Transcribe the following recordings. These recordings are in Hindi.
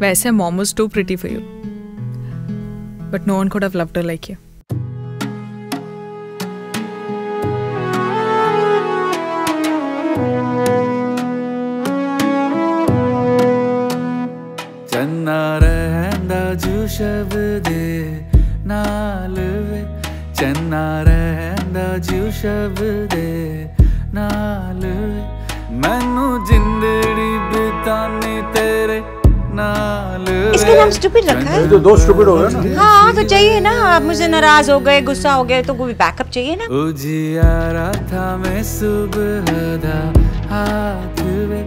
वैसे mom was too pretty for you. But no one could have loved her like you. ਚੰਨਾ ਰਹਿੰਦਾ ਜੂ ਸ਼ਬਦੇ ਨਾਲ ਵੇ ਚੰਨਾ ਰਹਿੰਦਾ ਜੂ ਸ਼ਬਦੇ ਨਾਲ ਵੇ ਮੈਨੂੰ इसका नाम स्टूपिड रखा है? तो दो स्टूपिड हो गए ना। हाँ तो चाहिए ना आप मुझे नाराज़ हो गए गुस्सा हो गए तो कोई बैकअप चाहिए ना? उजियारा था मैं सुबह दा हाथ वे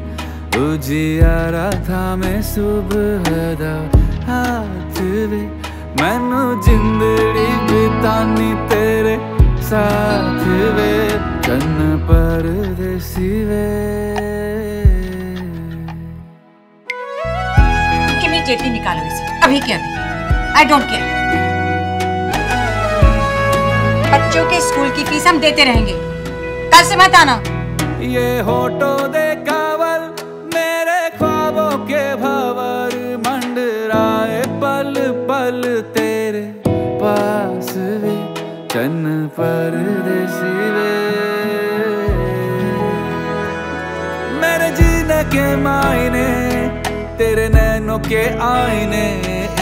उजियारा था मैं सुबह दा हाथ वे मैनू जिंदड़ी बितानी तेरे साथ वे चन्न परदेसी वे इमीडिएटली निकालो इसे अभी के अभी आई डोंट केयर बच्चों के स्कूल की फ़ीस हम देते रहेंगे। कल से मत आना। ये होटो दे कावल, मेरे ख्वाबों के भवर, मंडराए पल पल तेरे पास वे चन्न परदेसी वे। मेरे जीने के मायने तेरे नैनों के आईने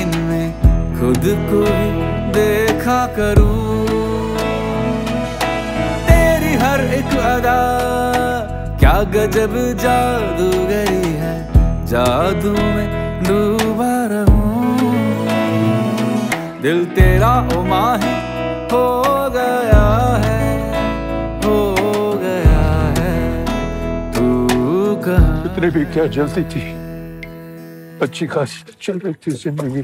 इनमें खुद को भी देखा करूँ। तेरी हर एक अदा, क्या गजब जादू जादूगरी है, जादू में डूबा रहूँ। दिल तेरा ओ हो गया है, हो गया है कहाँ? भी क्या जल्दी थी। अच्छी खासी चल रही थी ज़िंदगी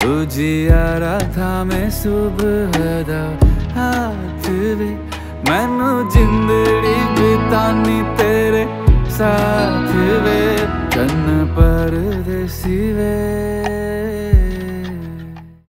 उजियारा था मैं सुबह दा हाथ वे मैनू जिंदड़ी बितानी तेरे साथ वे चन्न परदेसी वे